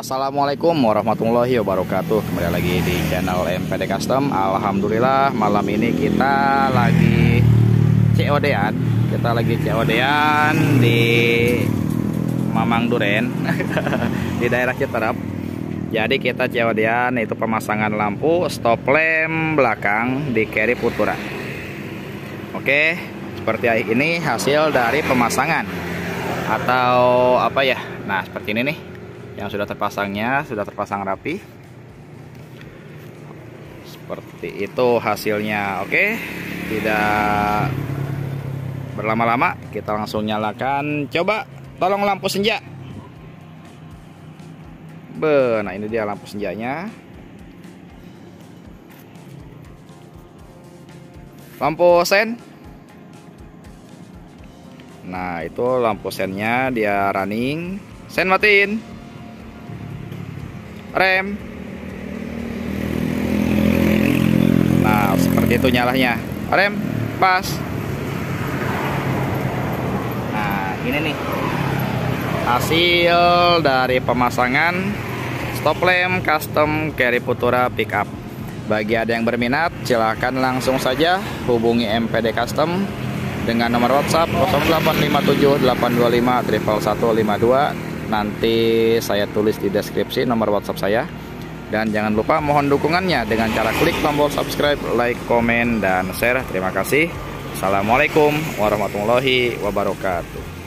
Assalamualaikum warahmatullahi wabarakatuh. Kembali lagi di channel MPD Custom. Alhamdulillah malam ini kita lagi COD-an Kita lagi COD-an di Mamang Duren Di daerah Citerap Jadi kita COD-an itu pemasangan lampu stop lamp belakang di carry Putura. Oke seperti ini hasil dari pemasangan. Atau apa ya? Nah seperti ini nih yang sudah terpasangnya sudah terpasang rapi. Seperti itu hasilnya oke? Tidak berlama-lama kita langsung nyalakan. Coba tolong lampu senja. Be, nah ini dia lampu senjanya. Lampu sen. Nah itu lampu sennya dia running. Sen matiin rem. Nah seperti itu nyalahnya. Rem pas. Nah ini nih. Hasil dari pemasangan stop lamp custom carry Putura pickup. Bagi ada yang berminat silahkan langsung saja hubungi MPD Custom dengan nomor WhatsApp 0857 825 nanti saya tulis di deskripsi nomor WhatsApp saya dan jangan lupa mohon dukungannya dengan cara klik tombol subscribe, like, komen, dan share. Terima kasih. Assalamualaikum warahmatullahi wabarakatuh.